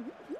Mm-hmm.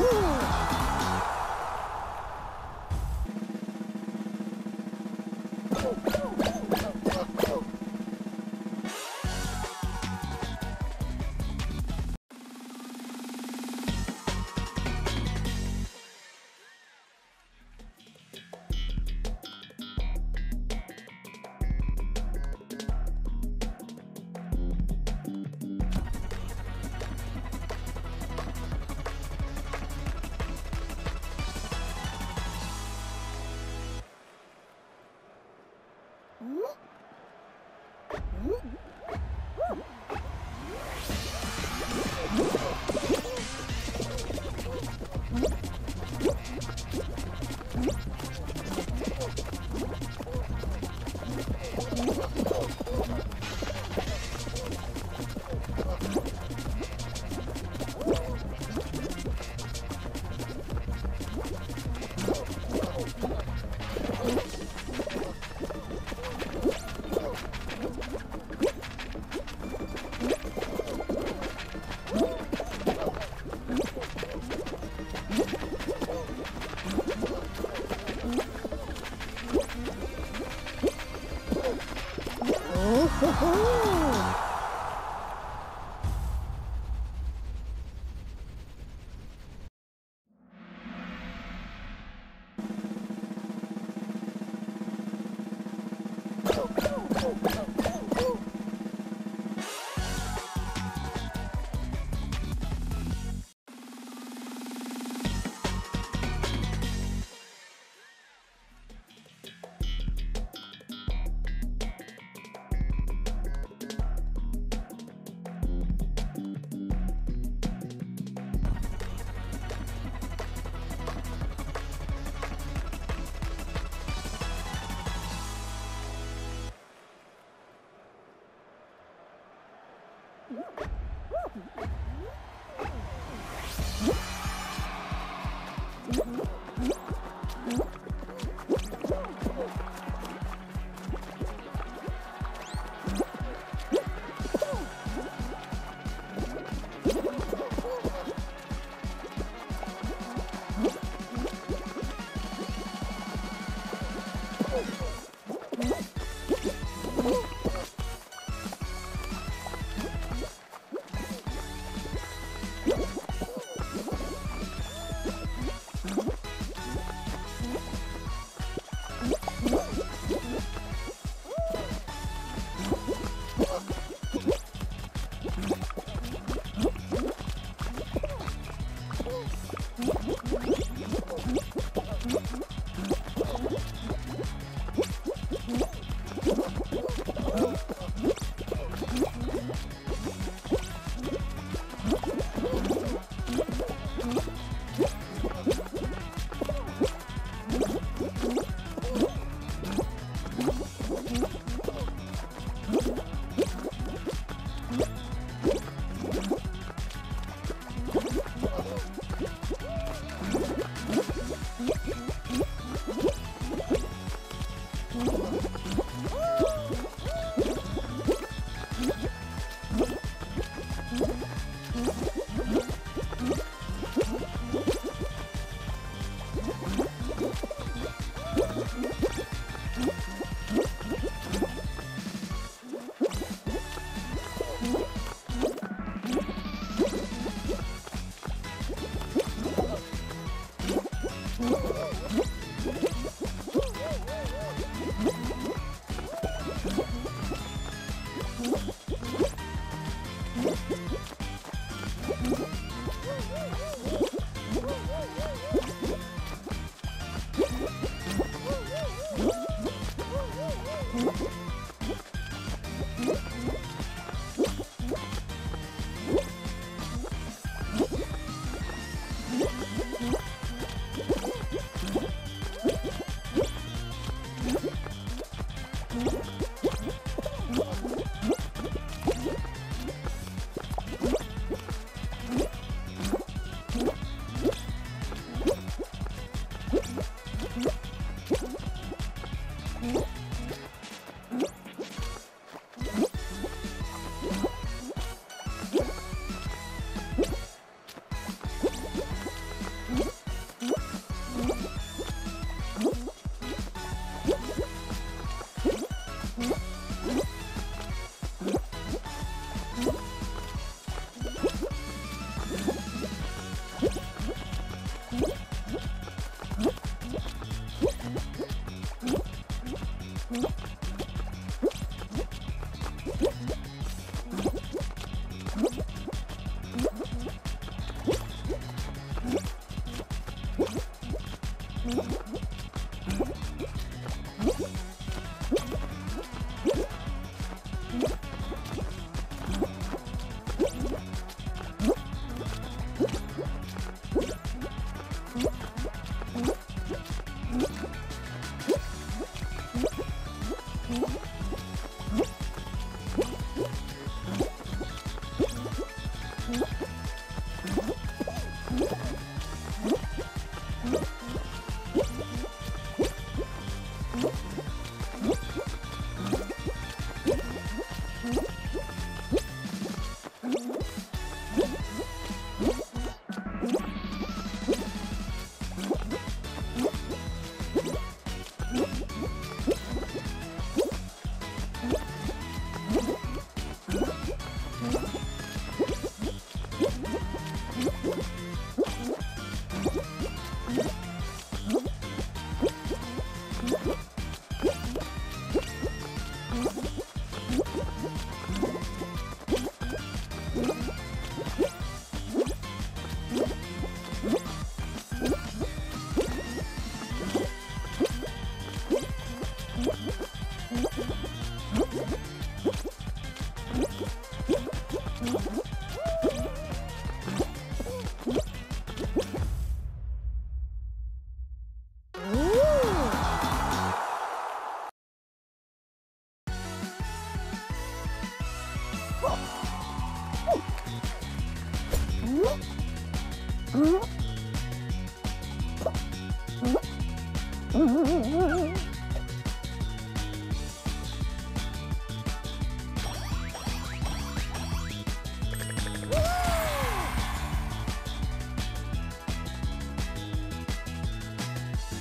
Woo! どう? Woo! うわ! Woo! Mm-hmm.